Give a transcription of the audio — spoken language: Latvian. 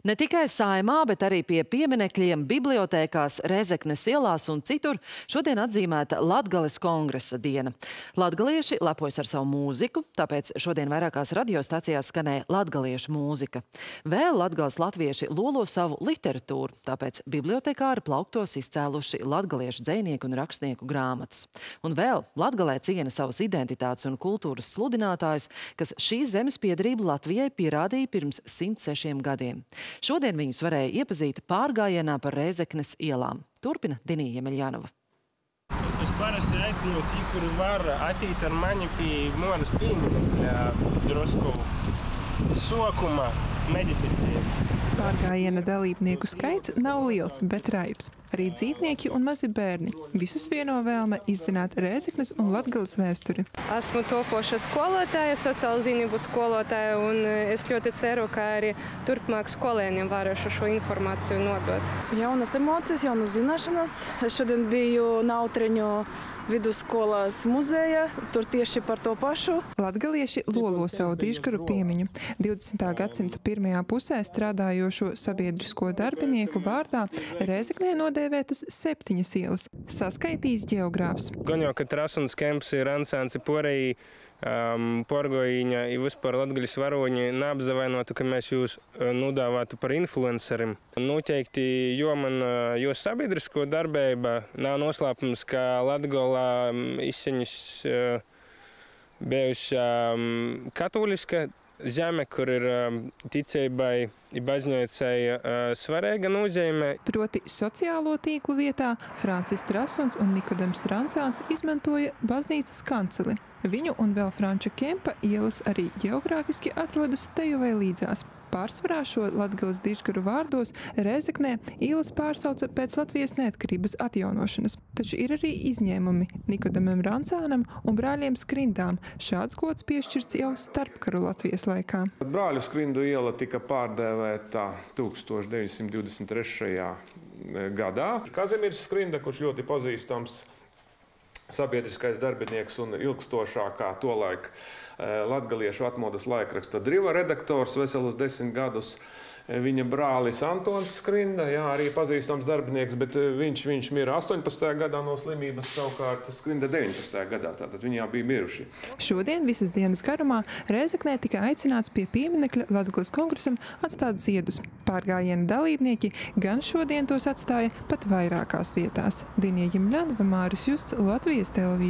Ne tikai saimā, bet arī pie pieminekļiem, bibliotēkās, Rezeknes ielās un citur šodien atzīmēta Latgales kongresa diena. Latgalieši lepojas ar savu mūziku, tāpēc šodien vairākās radiostacijās skanēja latgaliešu mūzika. Vēl Latgales latvieši lolo savu literatūru, tāpēc bibliotekāri plauktos izcēluši latgaliešu dzejnieku un rakstnieku grāmatas. Un vēl Latgalē ciena savas identitātes un kultūras sludinātājus, kas šīs zemes piedarību Latvijai pierādīja pirms 106 gadiem. Šodien viņus varēja iepazīt pārgājienā par Rēzeknes ielām. Turpina Dinija Jemeļjanova. Es parasti aicinu tie, kuri var attīt ar mani pie manas pieminekļa drusku sokuma meditācija. Pārgājiena dalībnieku skaits nav liels, bet raibs. Arī dzīvnieki un mazi bērni. Visus vieno vēlme izzināt Rēzeknes un Latgales vēsturi. Esmu topoša skolotāja, sociāla zinību skolotāja, un es ļoti ceru, ka arī turpmāk skolēniem varēšu šo informāciju nodot. Jaunas emocijas, jaunas zināšanas. Es šodien biju Nautriņu vidusskolas muzeja, tur tieši par to pašu. Latgalieši lolo savu dižgaru piemiņu. 20. gadsimta pirmajā pusē strādājošo sabiedrisko darbinieku vārdā Rēzeknē nodēvētas septiņas ielas. Saskaitīs geogrāfs. Gan jau, ka Trasuns Kemps ir Ansāns Porei, um, Porgojiņa, ir vispār latgaļas varoņi neapzavainotu, ka mēs jūs nudāvātu par influencerim. Noteikti, jo man jo sabiedrisko darbība nav noslēpums, ka Latgolā izseņas uh, bijusi um, katoliska zeme, kur ir um, ticībai, ir baznīcai uh, svarīga nozīme. Proti sociālo tīklu vietā Francis Trasuns un Nikodems Rancāns izmantoja baznīcas kanceli. Viņu un vēl Franča Kempa ielas arī geogrāfiski atrodas teju vai līdzās. Pārsvarā šo Latgales dižgaru vārdos Rēzeknē ielas pārsauca pēc Latvijas neatkarības atjaunošanas. Taču ir arī izņēmumi Nikodamam Rancānam un brāļiem Skrindām. Šāds gods piešķirts jau starpkaru Latvijas laikā. Brāļu Skrindu iela tika pārdēvēta 1923. gadā. Kazimieris Skrinda, kurš ļoti pazīstams sabiedriskais darbinieks un ilgstošākā tolaik latgaliešu atmodas laikraksta Driva redaktors veselus desmit gadus. Viņa brālis Antons Skrinda, jā, arī pazīstams darbinieks, bet viņš, viņš mira 18. gadā no slimības, savukārt Skrinda 19. gadā, tātad viņi bija miruši. Šodien visas dienas garumā Rēzeknē tika aicināts pie pieminekļa Latgales kongresam atstāt ziedus. Pārgājiena dalībnieki gan šodien tos atstāja pat vairākās vietās. Dinie Jimļanova, Māris Justs, Latvijas televīzija.